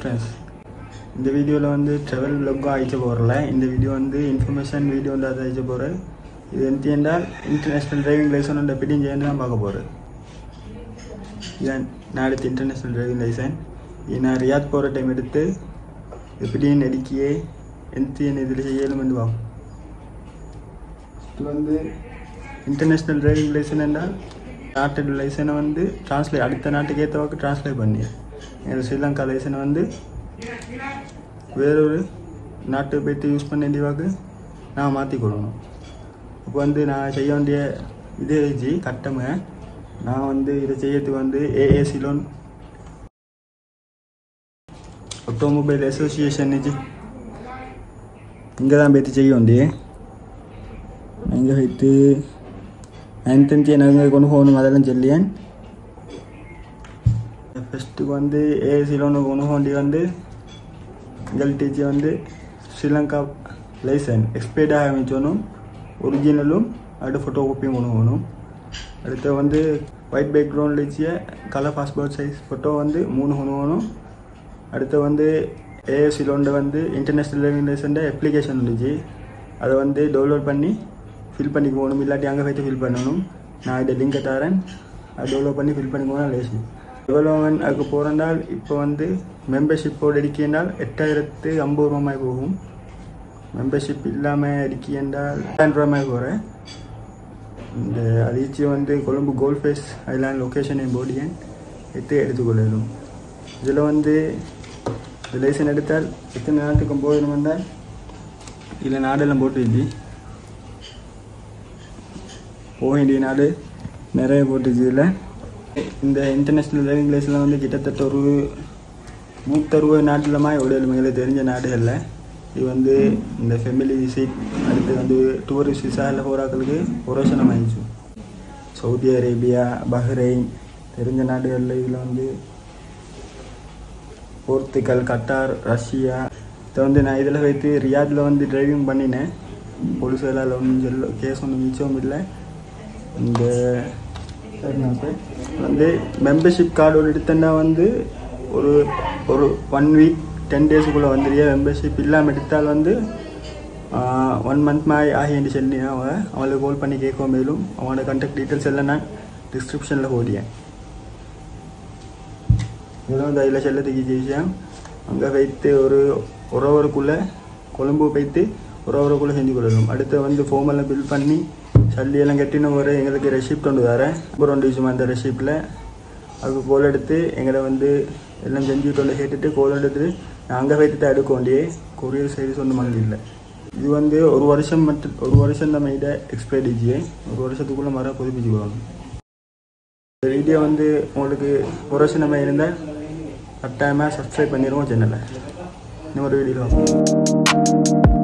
Friends இந்த வீடியோவில் வந்து ட்ராவல் vlog-ஆ போகிறல இந்த வீடியோ வந்து இன்ஃபர்மேஷன் வீடியோ வந்து அதை அழிக்க போகிறேன் இது எந்த என்றால் இன்டர்நேஷ்னல் டிரைவிங் லைசன் பிடிங் சேர்ந்து தான் பார்க்க போகிறேன் இதான் நான் எடுத்த இன்டர்நேஷ்னல் டிரைவிங் லைசன் இது நான் ரியாத் போகிற டைம் எடுத்து எப்படியும் நடிக்கியே எந்த இதில் செய்யலும் வந்து பார்ப்போம். இது வந்து இன்டர்நேஷ்னல் டிரைவிங் லைசன் என்றால் நாட்டு லைசனை வந்து ட்ரான்ஸ்லேட் அடுத்த நாட்டுக்கு ஏற்றவாக்கு ட்ரான்ஸ்லேட் பண்ணி எங்கள் ஸ்ரீலங்கா லைசனை வந்து வேறொரு நாட்டு போய்த்து யூஸ் பண்ண வேண்டியவாக்கு நான் மாற்றி கொடுக்கணும். இப்போ வந்து நான் செய்ய வேண்டிய இது வச்சு கட்டமை நான் வந்து இதை செய்யறதுக்கு வந்து ஏஏசி லோன் ஆட்டோமொபைல் அசோசியேஷன் வச்சு இங்கே தான் போய்த்து செய்ய வேண்டிய. இங்கே வைத்து எனக்கு தெரிஞ்சு எனக்கு கொண்டு போகணும் அதெல்லாம் சொல்லியேன். ஃபஸ்ட்டுக்கு வந்து ஏசி லோனு கொண்டு வந்து எங்கள் டீச்சர் வந்து ஸ்ரீலங்கா லைசன் எக்ஸ்பைர்ட் ஆக ஒரிஜினலும் அடுத்து ஃபோட்டோ காப்பியும் கொண்டு போகணும். அடுத்து வந்து ஒயிட் பேக்ரவுண்டில் வச்சிய கலர் பாஸ்போர்ட் சைஸ் ஃபோட்டோ வந்து மூணு கொண்டு போகணும். அடுத்து வந்து ஏஎஸ்சி லோனில் வந்து இன்டர்நேஷ்னல் லேர்னிங் லைசன்ட அப்ளிகேஷன் இருந்துச்சு. அதை வந்து டவுன்லோட் பண்ணி ஃபில் பண்ணி போகணும். இல்லாட்டி அங்கே போய்ட்டு ஃபில் பண்ணணும். நான் இதை லிங்கை தரேன். அதை டவுன்லோட் பண்ணி ஃபில் பண்ணி போனால் லேசி டெவலப்மெண்ட் அதுக்கு போகிறனால் இப்போ வந்து மெம்பர்ஷிப்போடு அடிக்கின்றால் எட்டாயிரத்து ஐம்பது ரூபாய் போகும். மெம்பர்ஷிப் இல்லாமல் அடிக்கின்றால் எட்டாயிரம் ரூபாய் போகிறேன் இந்த அதிர்ச்சி வந்து கொழும்பு கோல்ட் ஃபேஸ் ஐலாண்ட் லொக்கேஷனையும் போடியன் எடுத்து எடுத்துக்கொள்ளணும் இதில் வந்து இந்த லைசன் எடுத்தால் எத்தனை நாட்டுக்கும் போயிடும் வந்தால் இதில் நாடெல்லாம் போட்டு இல்லை போக வேண்டிய நாடு நிறைய போட்டுச்சு இதில். இந்த இன்டர்நேஷ்னல் டிரைவிங் லைசன்ஸில் வந்து கிட்டத்தட்ட ஒரு நூற்றறுபது நாட்டிலமாக எவ்வளோ எங்களுக்கு தெரிஞ்ச நாடுகளில். இது வந்து இந்த ஃபெமிலி விசிட் அடுத்து வந்து டூரிஸ்ட் விசாவில் போகிறாக்களுக்கு புரோஷனம் ஆயிடுச்சு சவுதி அரேபியா பஹ்ரைன் தெரிஞ்ச நாடுகளில் இதில் வந்து போர்த்துக்கல் கட்டார் ரஷ்யா. இதை வந்து நான் இதில் வைத்து ரியாத்தில் வந்து டிரைவிங் பண்ணினேன். போலீஸால் ஒன்றும் சொல்ல கேஸ் ஒன்றும் மிச்சமும் இல்லை. இந்த வந்து மெம்பர்ஷிப் கார்டு ஒன்று எடுத்தேன்னா வந்து ஒரு ஒரு ஒன் வீக் டென் டேஸுக்குள்ளே வந்துடுறியா மெம்பர்ஷிப் இல்லாமல் எடுத்தால் வந்து ஒன் மந்த் மாதிரி ஆகிண்டு சொல்லி அவன் அவளை கால் பண்ணி கேட்கும் மேலும் அவனோட கண்டக்ட் டீட்டெயில்ஸ் எல்லாம் நான் டிஸ்கிரிப்ஷனில் ஓடியேன் இதெல்லாம் வந்து அதில் செல்லத்துக்கு ஜெயிச்சேன் அங்கே வைத்து ஒரு ஒரு ஹவருக்குள்ளே கொழும்பு வைத்து ஒரு ஹவருக்குள்ளே செஞ்சு கொள்ளணும் அடுத்து வந்து ஃபோமெல்லாம் பில் பண்ணி சல்லியெல்லாம் கட்டின ஒரு எங்களுக்கு ரெசிப்ட் கொண்டு வரேன் அப்புறம் ரெண்டு விஷயம் அந்த ரெசிப்டில் அதுக்கு கோல் எடுத்து எங்களை வந்து எல்லாம் செஞ்சுட்டு கொண்டு கேட்டுட்டு கோல் எடுத்து நாங்கள் வைத்துட்டு எடுக்க வேண்டியே கொரியர் செய்து ஒன்றும் அங்கே இல்லை இது வந்து ஒரு வருஷம் மட்டும் ஒரு வருஷம் நம்ம இதை எக்ஸ்பைரிஜி ஒரு வருஷத்துக்குள்ளே மர புதுப்பிச்சுக்குவாங்க இந்த வீடியோ வந்து உங்களுக்கு ஒரு வருஷம் நம்ம இருந்தால் கட்டாயமாக சப்ஸ்கிரைப் பண்ணிடுவோம் சேனலை இன்னொரு வீடியோவில்